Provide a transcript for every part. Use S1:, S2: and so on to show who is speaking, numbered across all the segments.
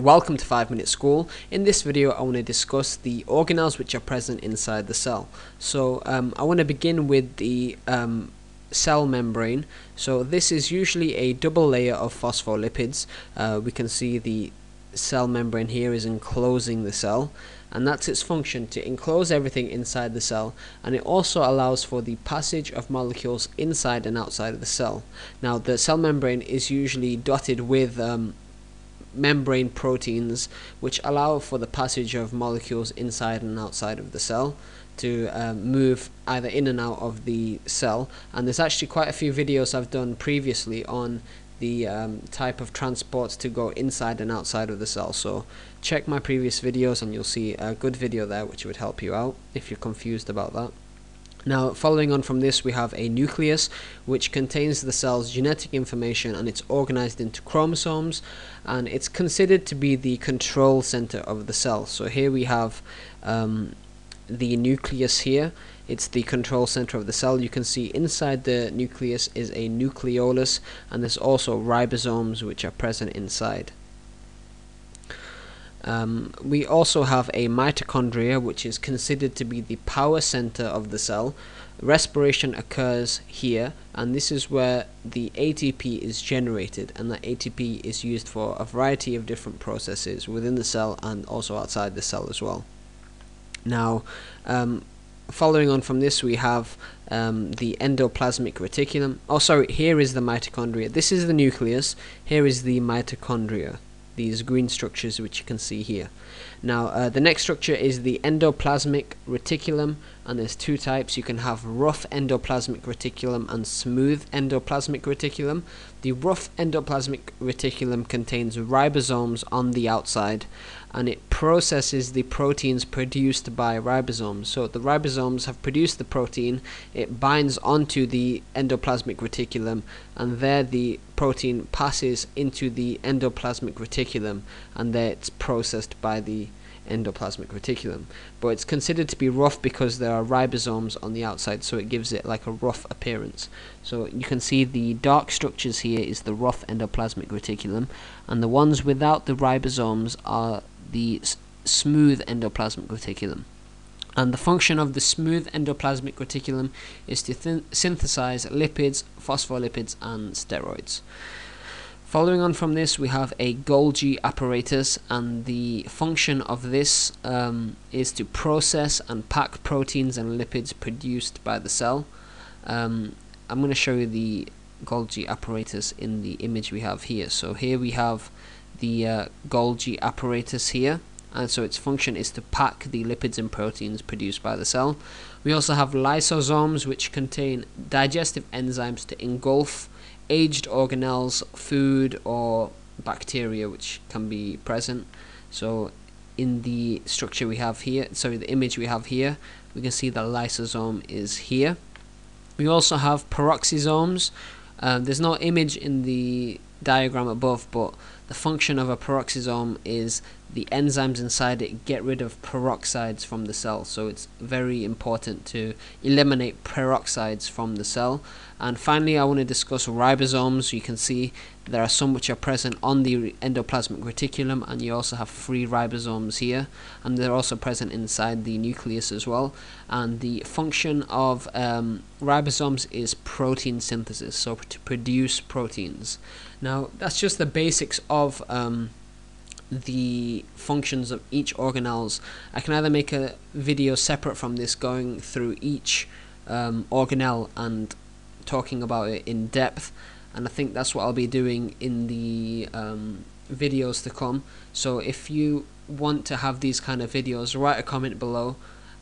S1: Welcome to 5 Minute School. In this video I want to discuss the organelles which are present inside the cell. So um, I want to begin with the um, cell membrane. So this is usually a double layer of phospholipids. Uh, we can see the cell membrane here is enclosing the cell and that's its function to enclose everything inside the cell and it also allows for the passage of molecules inside and outside of the cell. Now the cell membrane is usually dotted with um, membrane proteins which allow for the passage of molecules inside and outside of the cell to um, move either in and out of the cell. And there's actually quite a few videos I've done previously on the um, type of transports to go inside and outside of the cell. So check my previous videos and you'll see a good video there which would help you out if you're confused about that now, following on from this, we have a nucleus which contains the cell's genetic information and it's organized into chromosomes and it's considered to be the control center of the cell. So here we have um, the nucleus here. It's the control center of the cell. You can see inside the nucleus is a nucleolus and there's also ribosomes which are present inside. Um, we also have a mitochondria which is considered to be the power center of the cell. Respiration occurs here and this is where the ATP is generated and that ATP is used for a variety of different processes within the cell and also outside the cell as well. Now um, following on from this we have um, the endoplasmic reticulum. Oh sorry, here is the mitochondria. This is the nucleus, here is the mitochondria these green structures which you can see here. Now uh, the next structure is the endoplasmic reticulum and there's two types. You can have rough endoplasmic reticulum and smooth endoplasmic reticulum. The rough endoplasmic reticulum contains ribosomes on the outside and it processes the proteins produced by ribosomes. So the ribosomes have produced the protein, it binds onto the endoplasmic reticulum, and there the protein passes into the endoplasmic reticulum, and there it's processed by the endoplasmic reticulum. But it's considered to be rough because there are ribosomes on the outside, so it gives it like a rough appearance. So you can see the dark structures here is the rough endoplasmic reticulum, and the ones without the ribosomes are the smooth endoplasmic reticulum. And the function of the smooth endoplasmic reticulum is to synthesize lipids, phospholipids, and steroids. Following on from this, we have a Golgi apparatus, and the function of this um, is to process and pack proteins and lipids produced by the cell. Um, I'm going to show you the Golgi apparatus in the image we have here. So here we have the uh, Golgi apparatus here and so its function is to pack the lipids and proteins produced by the cell. We also have lysosomes which contain digestive enzymes to engulf aged organelles, food or bacteria which can be present. So in the structure we have here, sorry the image we have here, we can see the lysosome is here. We also have peroxisomes. Um, there's no image in the diagram above, but the function of a peroxisome is the enzymes inside it get rid of peroxides from the cell. So it's very important to eliminate peroxides from the cell. And finally, I want to discuss ribosomes. You can see there are some which are present on the endoplasmic reticulum, and you also have free ribosomes here, and they're also present inside the nucleus as well. And the function of um, ribosomes is protein synthesis, so to produce proteins. Now, that's just the basics of um, the functions of each organelles. I can either make a video separate from this going through each um, organelle and talking about it in depth and I think that's what I'll be doing in the um, videos to come so if you want to have these kind of videos write a comment below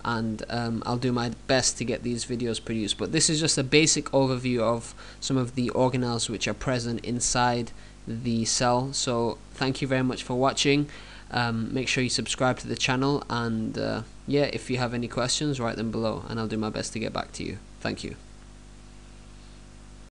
S1: and um, I'll do my best to get these videos produced but this is just a basic overview of some of the organelles which are present inside the cell. So thank you very much for watching. Um, make sure you subscribe to the channel and uh, yeah if you have any questions write them below and I'll do my best to get back to you. Thank you